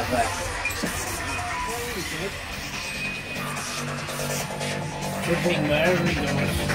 Good thing my everything.